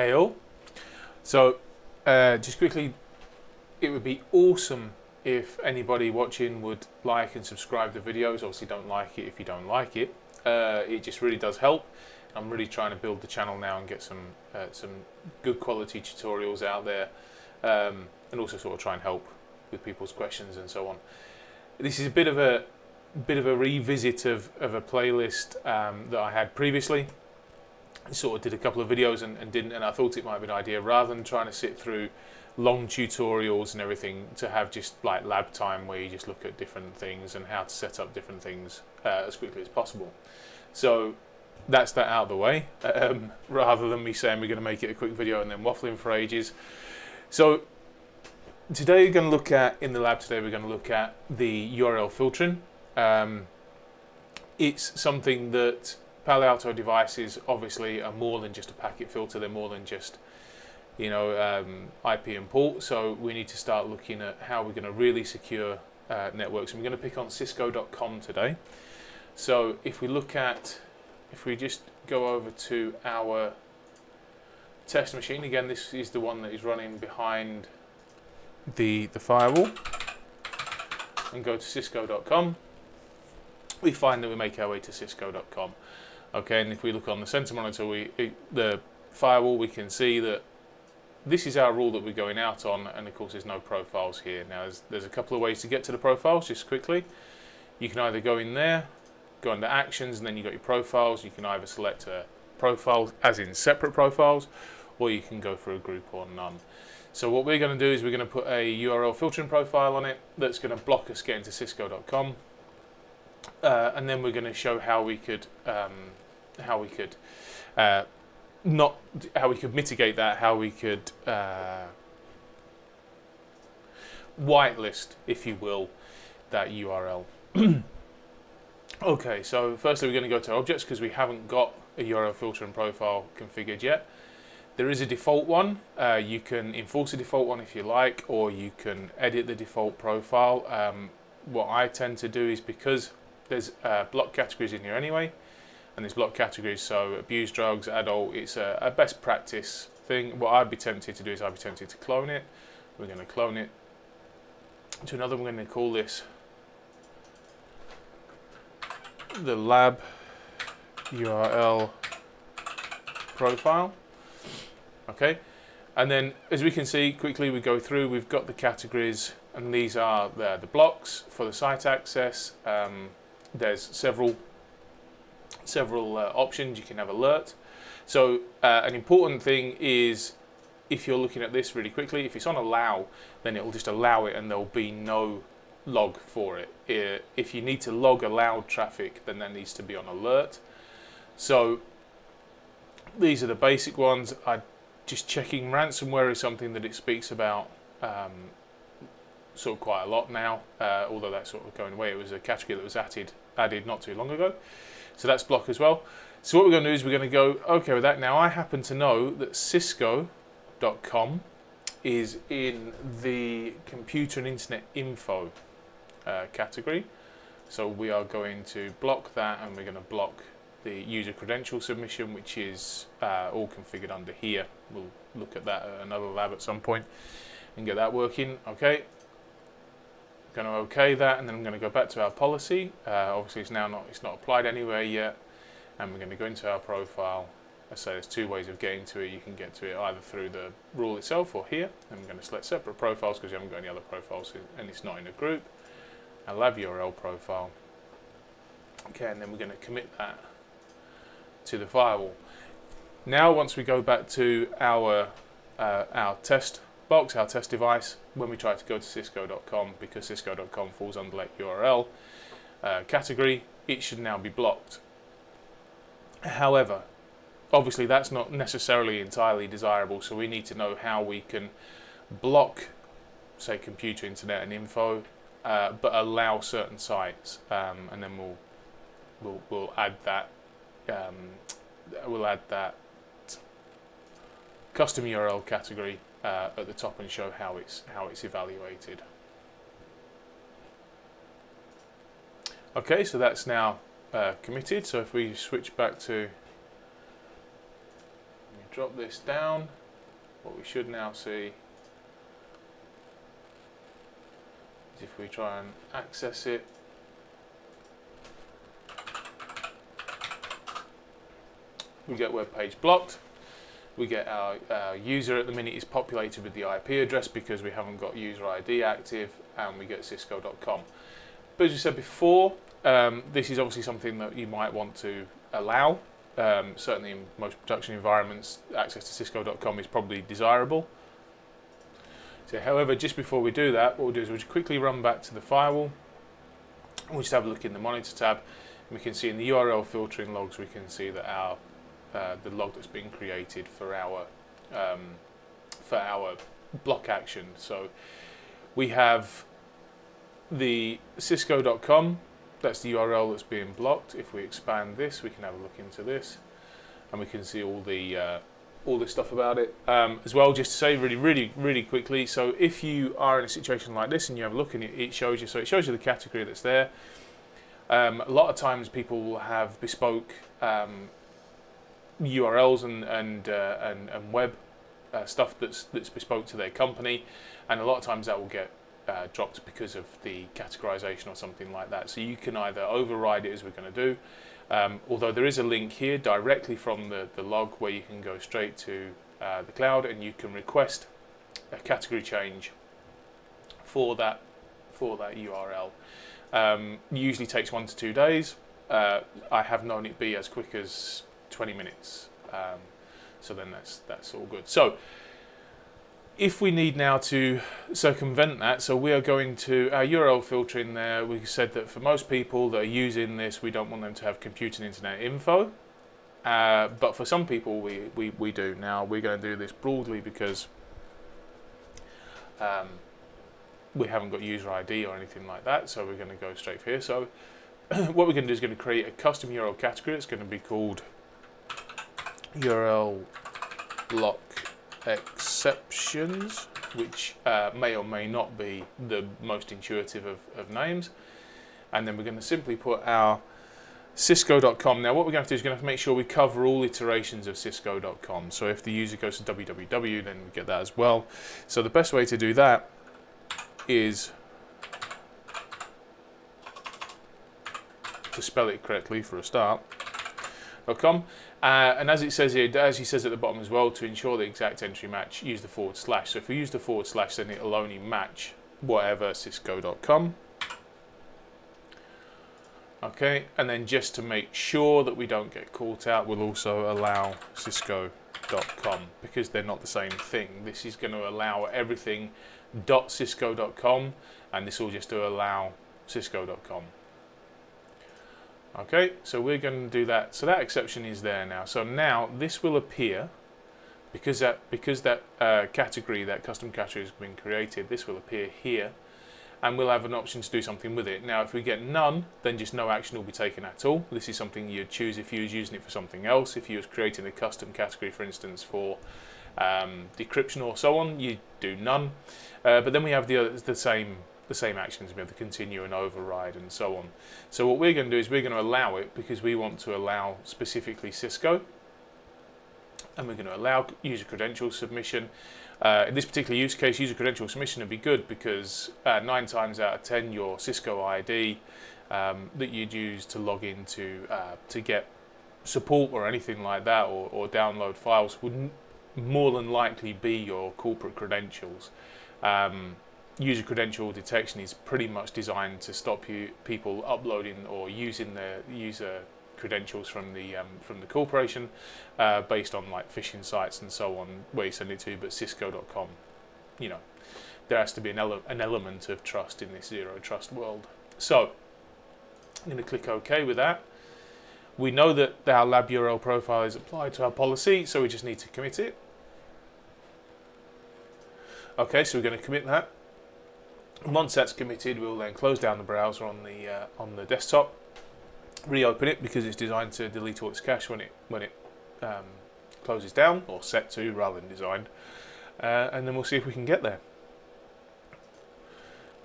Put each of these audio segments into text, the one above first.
Hey all. So, uh, just quickly, it would be awesome if anybody watching would like and subscribe to videos. Obviously, don't like it if you don't like it. Uh, it just really does help. I'm really trying to build the channel now and get some uh, some good quality tutorials out there, um, and also sort of try and help with people's questions and so on. This is a bit of a bit of a revisit of, of a playlist um, that I had previously sort of did a couple of videos and, and, didn't and I thought it might be an idea rather than trying to sit through long tutorials and everything to have just like lab time where you just look at different things and how to set up different things uh, as quickly as possible. So that's that out of the way um, rather than me saying we're going to make it a quick video and then waffling for ages. So today we're going to look at in the lab today we're going to look at the URL filtering. Um, it's something that Palo Alto devices obviously are more than just a packet filter. They're more than just you know um, IP and port. So we need to start looking at how we're going to really secure uh, networks. And we're going to pick on Cisco.com today. So if we look at, if we just go over to our test machine again, this is the one that is running behind the the firewall, and go to Cisco.com. We find that we make our way to Cisco.com. Okay, and if we look on the center monitor, we the firewall, we can see that this is our rule that we're going out on, and of course there's no profiles here. Now there's, there's a couple of ways to get to the profiles, just quickly. You can either go in there, go under actions, and then you've got your profiles. You can either select a profile, as in separate profiles, or you can go for a group or none. So what we're going to do is we're going to put a URL filtering profile on it that's going to block us getting to cisco.com. Uh, and then we're going to show how we could um, how we could uh, not how we could mitigate that, how we could uh, whitelist, if you will, that URL. okay, so firstly we're going to go to objects because we haven't got a URL filter and profile configured yet. There is a default one. Uh, you can enforce a default one if you like, or you can edit the default profile. Um, what I tend to do is because there's uh, block categories in here anyway, and there's block categories, so abuse drugs, adult, it's a, a, best practice thing. What I'd be tempted to do is I'd be tempted to clone it. We're going to clone it to another, we're going to call this the lab URL profile. Okay, and then as we can see quickly we go through, we've got the categories and these are the, the blocks for the site access. Um, there's several several uh, options. You can have alert. So uh, an important thing is if you're looking at this really quickly, if it's on allow, then it will just allow it and there'll be no log for it. If you need to log allowed traffic, then that needs to be on alert. So these are the basic ones. I just checking ransomware is something that it speaks about um, sort of quite a lot now, uh, although that's sort of going away. It was a category that was added added not too long ago. So that's block as well. So what we're going to do is we're going to go, okay with that. Now I happen to know that Cisco.com is in the computer and internet info uh, category. So we are going to block that and we're going to block the user credential submission, which is uh, all configured under here. We'll look at that at another lab at some point and get that working. Okay, going to OK that, and then I'm going to go back to our policy. Uh, obviously, it's now not it's not applied anywhere yet, and we're going to go into our profile. I say there's two ways of getting to it. You can get to it either through the rule itself or here. I'm going to select separate profiles because you haven't got any other profiles and it's not in a group. A lab URL profile. Okay, and then we're going to commit that to the firewall. Now, once we go back to our uh, our test box, our test device, when we try to go to cisco.com, because cisco.com falls under that URL uh, category, it should now be blocked. However, obviously that's not necessarily entirely desirable, so we need to know how we can block, say, computer, internet, and info, uh, but allow certain sites, um, and then we'll we'll we'll add that um, we'll add that custom URL category uh, at the top and show how it's how it's evaluated. Okay, so that's now uh, committed. So if we switch back to, drop this down, what we should now see is if we try and access it, we get web page blocked. We get our, our, user at the minute is populated with the IP address because we haven't got user ID active, and we get cisco.com. But as we said before, um, this is obviously something that you might want to allow. Um, certainly in most production environments, access to cisco.com is probably desirable. So, however, just before we do that, what we'll do is we'll quickly run back to the firewall. We'll just have a look in the monitor tab. We can see in the URL filtering logs, we can see that our uh, the log that's been created for our um, for our block action. So we have the cisco.com that's the URL that's being blocked. If we expand this, we can have a look into this, and we can see all the uh, all this stuff about it um, as well. Just to say really, really, really quickly. So if you are in a situation like this and you have a look and it, shows you, so it shows you the category that's there. Um, a lot of times people will have bespoke um, URLs and and uh, and, and, web uh, stuff that's that's bespoke to their company, and a lot of times that will get uh, dropped because of the categorization or something like that. So you can either override it as we're going to do, um, although there is a link here directly from the, the log where you can go straight to uh, the cloud and you can request a category change for that for that URL. Um, usually takes one to two days. Uh, I have known it be as quick as 20 minutes. Um, so then that's that's all good. So if we need now to circumvent that, so we are going to our URL filtering there. We said that for most people that are using this, we don't want them to have compute and internet info. Uh, but for some people, we, we, we do. Now, we're going to do this broadly because um, we haven't got user ID or anything like that, so we're going to go straight for here. So what we're going to do is going to create a custom URL category. It's going to be called URL block exceptions, which uh, may or may not be the most intuitive of, of names. And then we're going to simply put our cisco.com. Now what we're going to do is going to, to make sure we cover all iterations of cisco.com. So if the user goes to www, then we get that as well. So the best way to do that is to spell it correctly for a start. Uh, and as it says here, as he says at the bottom as well, to ensure the exact entry match, use the forward slash. So if we use the forward slash, then it'll only match whatever cisco.com. Okay, and then just to make sure that we don't get caught out, we'll also allow cisco.com because they're not the same thing. This is going to allow everything .cisco.com and this will just allow cisco.com. Okay, so we're going to do that. So that exception is there now. So now this will appear because that because that uh, category, that custom category has been created. This will appear here, and we'll have an option to do something with it. Now, if we get none, then just no action will be taken at all. This is something you'd choose if you was using it for something else. If you was creating a custom category, for instance, for um, decryption or so on, you do none. Uh, but then we have the other, the same the same actions, we have to continue and override and so on. So what we're going to do is we're going to allow it because we want to allow specifically Cisco and we're going to allow user credential submission. Uh, in this particular use case, user credential submission would be good because uh, nine times out of ten, your Cisco ID um, that you'd use to log into uh, to get support or anything like that, or, or download files, would more than likely be your corporate credentials. Um, user credential detection is pretty much designed to stop you people uploading or using their user credentials from the um, from the corporation uh, based on like phishing sites and so on where you send it to but cisco.com you know there has to be an, ele an element of trust in this zero trust world. So I'm going to click OK with that. We know that our lab URL profile is applied to our policy so we just need to commit it. Okay so we're going to commit that once that's committed, we'll then close down the browser on the uh, on the desktop, reopen it because it's designed to delete all its cache when it when it um, closes down or set to rather than designed, uh, and then we'll see if we can get there.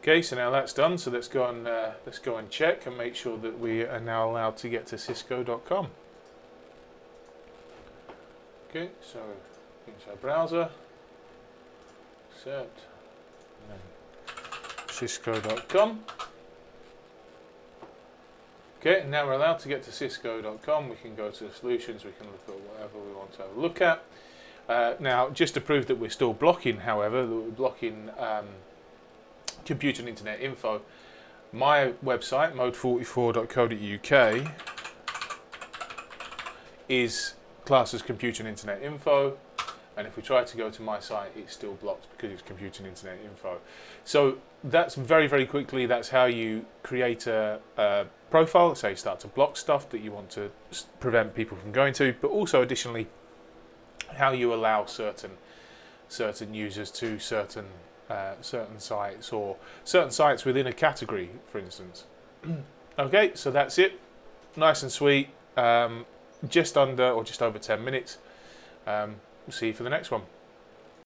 Okay, so now that's done. So let's go and uh, let's go and check and make sure that we are now allowed to get to Cisco.com. Okay, so into our browser, accept, cisco.com. Okay, now we're allowed to get to cisco.com. We can go to the solutions, we can look at whatever we want to have a look at. Uh, now, just to prove that we're still blocking, however, that we're blocking um, computer and internet info, my website, mode44.co.uk, is classed as computer and internet info. And if we try to go to my site, it's still blocked because it's computer and internet info. So that's very, very quickly, that's how you create a, a profile. So you start to block stuff that you want to prevent people from going to, but also additionally, how you allow certain certain users to certain uh, certain sites or certain sites within a category, for instance. okay, so that's it. Nice and sweet. Um, just under or just over 10 minutes. Um, see you for the next one.